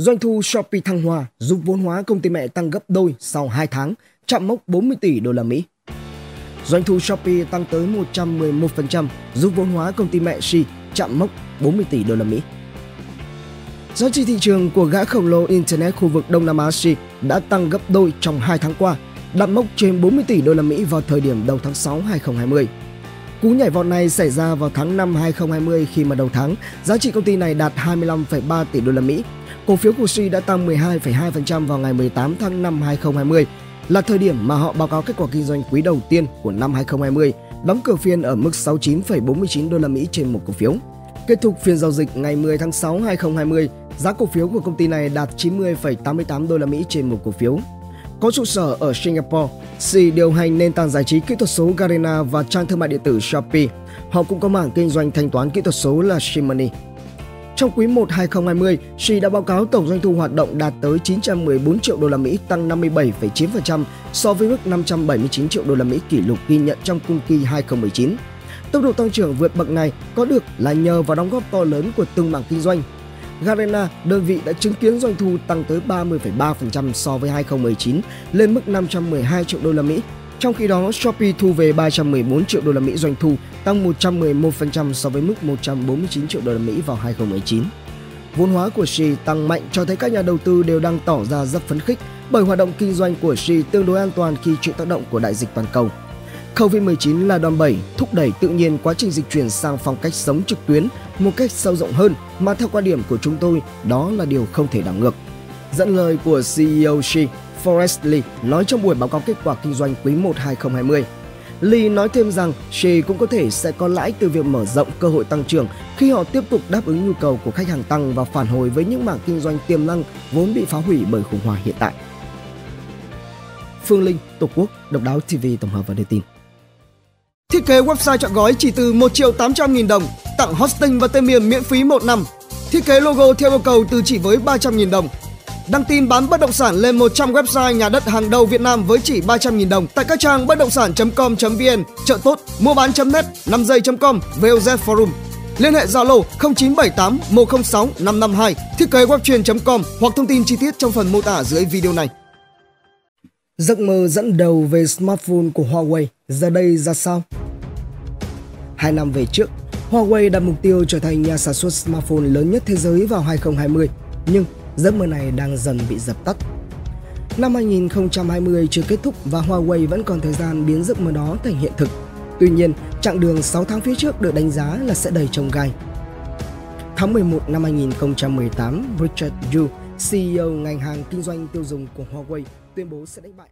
Doanh thu Shopee thăng hoa giúp vốn hóa công ty mẹ tăng gấp đôi sau 2 tháng, chạm mốc 40 tỷ đô la Mỹ. Doanh thu Shopee tăng tới 111%, giúp vốn hóa công ty mẹ She chạm mốc 40 tỷ đô la Mỹ. Giá trị thị trường của gã khổng lồ Internet khu vực Đông Nam Á She đã tăng gấp đôi trong 2 tháng qua, đạt mốc trên 40 tỷ đô la Mỹ vào thời điểm đầu tháng 6 2020. Cú nhảy vọt này xảy ra vào tháng 5 2020 khi mà đầu tháng, giá trị công ty này đạt 25,3 tỷ đô la Mỹ. Cổ phiếu của She đã tăng 12,2% vào ngày 18 tháng 5 2020, là thời điểm mà họ báo cáo kết quả kinh doanh quý đầu tiên của năm 2020, đóng cửa phiên ở mức 69,49 đô la Mỹ trên một cổ phiếu. Kết thúc phiên giao dịch ngày 10 tháng 6 2020, giá cổ phiếu của công ty này đạt 90,88 đô la Mỹ trên một cổ phiếu. Có trụ sở ở Singapore, Xi điều hành nền tảng giải trí kỹ thuật số Garena và trang thương mại điện tử Shopee. Họ cũng có mảng kinh doanh thanh toán kỹ thuật số là Shimani. Trong quý 1 2020, Xi đã báo cáo tổng doanh thu hoạt động đạt tới 914 triệu đô la Mỹ, tăng 57,9% so với mức 579 triệu đô la Mỹ kỷ lục ghi nhận trong cùng kỳ 2019. Tốc độ tăng trưởng vượt bậc này có được là nhờ vào đóng góp to lớn của từng mảng kinh doanh. Garena, đơn vị đã chứng kiến doanh thu tăng tới 30,3% so với 2019 lên mức 512 triệu đô la Mỹ. Trong khi đó, Shopee thu về 314 triệu đô la Mỹ doanh thu, tăng 111% so với mức 149 triệu đô la Mỹ vào 2019. Vốn hóa của She tăng mạnh cho thấy các nhà đầu tư đều đang tỏ ra rất phấn khích bởi hoạt động kinh doanh của She tương đối an toàn khi chịu tác động của đại dịch toàn cầu. COVID-19 là đòn bẩy thúc đẩy tự nhiên quá trình dịch chuyển sang phong cách sống trực tuyến một cách sâu rộng hơn mà theo quan điểm của chúng tôi đó là điều không thể đảo ngược. Dẫn lời của CEO She, Forrest Lee nói trong buổi báo cáo kết quả kinh doanh quý 1 2020. Lee nói thêm rằng She cũng có thể sẽ có lãi từ việc mở rộng cơ hội tăng trưởng khi họ tiếp tục đáp ứng nhu cầu của khách hàng tăng và phản hồi với những mảng kinh doanh tiềm năng vốn bị phá hủy bởi khủng hoảng hiện tại. Phương Linh, Tổ quốc, Độc đáo TV tổng hợp và đưa tin. Thiết kế website chọn gói chỉ từ 1 triệu 800 nghìn đồng, tặng hosting và tên miền miễn phí 1 năm. Thiết kế logo theo yêu cầu từ chỉ với 300 nghìn đồng. Đăng tin bán bất động sản lên 100 website nhà đất hàng đầu Việt Nam với chỉ 300 nghìn đồng tại các trang bất động sản.com.vn, chợ tốt, mua bán.net, 5 giây.com, VOZ Forum. Liên hệ Zalo 0978 106 552, thiết kế webtrain.com hoặc thông tin chi tiết trong phần mô tả dưới video này. Giấc mơ dẫn đầu về smartphone của Huawei giờ đây ra sao? Hai năm về trước, Huawei đặt mục tiêu trở thành nhà sản xuất smartphone lớn nhất thế giới vào 2020, nhưng giấc mơ này đang dần bị dập tắt. Năm 2020 chưa kết thúc và Huawei vẫn còn thời gian biến giấc mơ đó thành hiện thực. Tuy nhiên, chặng đường 6 tháng phía trước được đánh giá là sẽ đầy trông gai. Tháng 11 năm 2018, Richard Yu, CEO ngành hàng kinh doanh tiêu dùng của Huawei, tuyên bố sẽ đánh bại